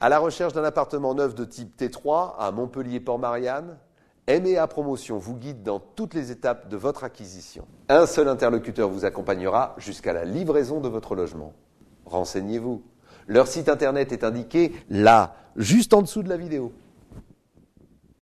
À la recherche d'un appartement neuf de type T3 à Montpellier-Port-Marianne MEA Promotion vous guide dans toutes les étapes de votre acquisition. Un seul interlocuteur vous accompagnera jusqu'à la livraison de votre logement. Renseignez-vous. Leur site internet est indiqué là, juste en dessous de la vidéo.